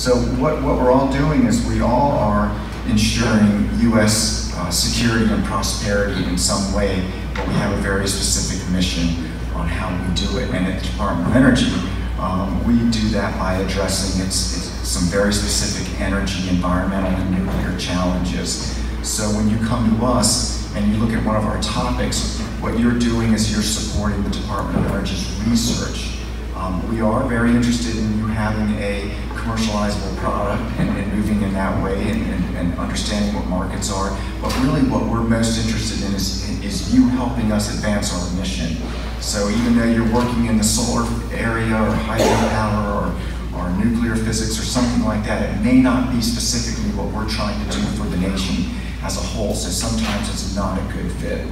So what, what we're all doing is we all are ensuring U.S. Uh, security and prosperity in some way, but we have a very specific mission on how we do it. And at the Department of Energy, um, we do that by addressing its, its, some very specific energy, environmental, and nuclear challenges. So when you come to us and you look at one of our topics, what you're doing is you're supporting the Department of Energy's research. Um, we are very interested in you having a commercializable product and, and moving in that way and, and, and, understanding what markets are. But really what we're most interested in is, is you helping us advance our mission. So even though you're working in the solar area or hydropower or, or nuclear physics or something like that, it may not be specifically what we're trying to do for the nation as a whole. So sometimes it's not a good fit.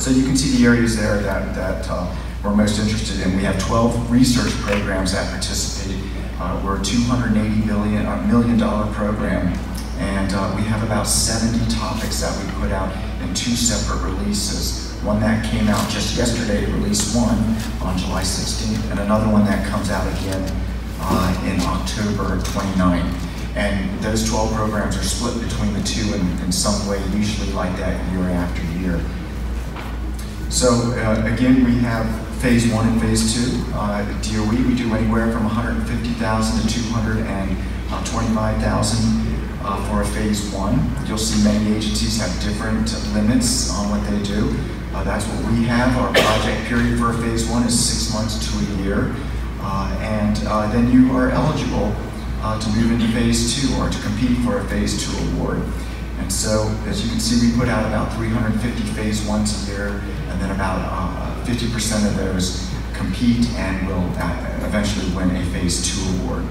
So you can see the areas there that, that uh, we're most interested in. We have 12 research programs that participate. Uh, we're a $280 million, uh, million dollar program, and uh, we have about 70 topics that we put out in two separate releases. One that came out just yesterday, release one on July 16th, and another one that comes out again uh, in October 29th. And those 12 programs are split between the two in, in some way, usually like that year after year. So uh, again, we have phase one and phase two. Uh, DOE, we do anywhere from 150,000 to 225,000 uh, for a phase one. You'll see many agencies have different limits on what they do. Uh, that's what we have. Our project period for a phase one is six months to a year. Uh, and uh, then you are eligible to move into phase two or to compete for a phase two award. And so, as you can see, we put out about 350 phase ones a year, and then about 50% uh, of those compete and will uh, eventually win a phase two award.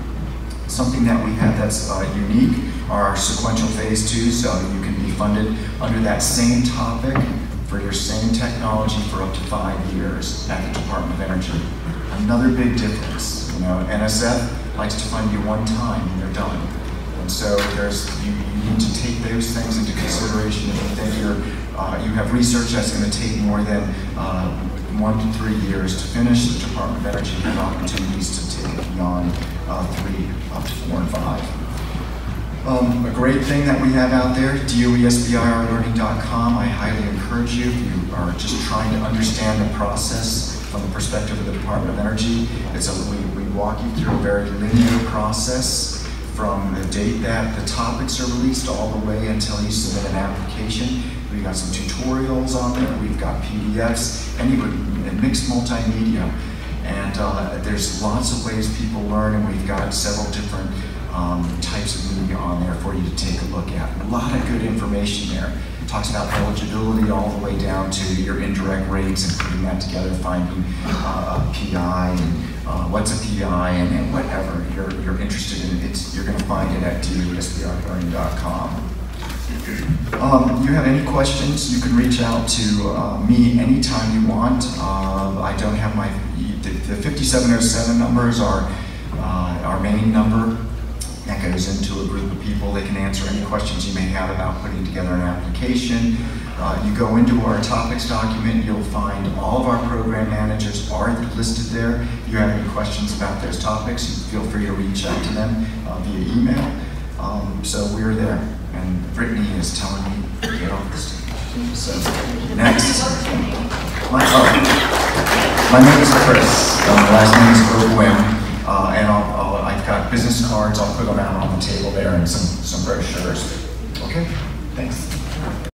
Something that we have that's uh, unique are sequential phase two, so you can be funded under that same topic for your same technology for up to five years at the Department of Energy. Another big difference, you know, NSF likes to fund you one time and they're done. And so there's you, you need to take those things into consideration if you think you're, uh, you have research that's going to take more than uh, one to three years to finish. The Department of Energy has opportunities to take it beyond uh, three, up to four and five. Um, a great thing that we have out there, DOESBIRlearning.com. I highly encourage you if you are just trying to understand the process from the perspective of the Department of Energy. It's a, we, we walk you through a very linear process from the date that the topics are released all the way until you submit an application. We've got some tutorials on there, we've got PDFs, and mixed multimedia. And uh, there's lots of ways people learn, and we've got several different um, types of media on there for you to take a look at. A lot of good information there. It talks about eligibility all the way down to your indirect rates and putting that together, finding uh, a PI and uh, what's a PI and, and, whatever you're, you're interested in. It's, you're going to find it at DOESBIRlearning.com. Um, you have any questions, you can reach out to uh, me anytime you want. Uh, I don't have my, the, the 5707 numbers are uh, our main number. That goes into a group of people. They can answer any questions you may have about putting together an application. Uh, you go into our topics document, you'll find all of our program managers are listed there. If you have any questions about those topics, feel free to reach out to them uh, via email. Um, so we're there. And Brittany is telling me to get off the stage. So next. My, oh, my name is Chris. My last name is O'Gwin. Uh, and I'll, got business cards. I'll put them out on the table there and some, some brochures. Okay, thanks.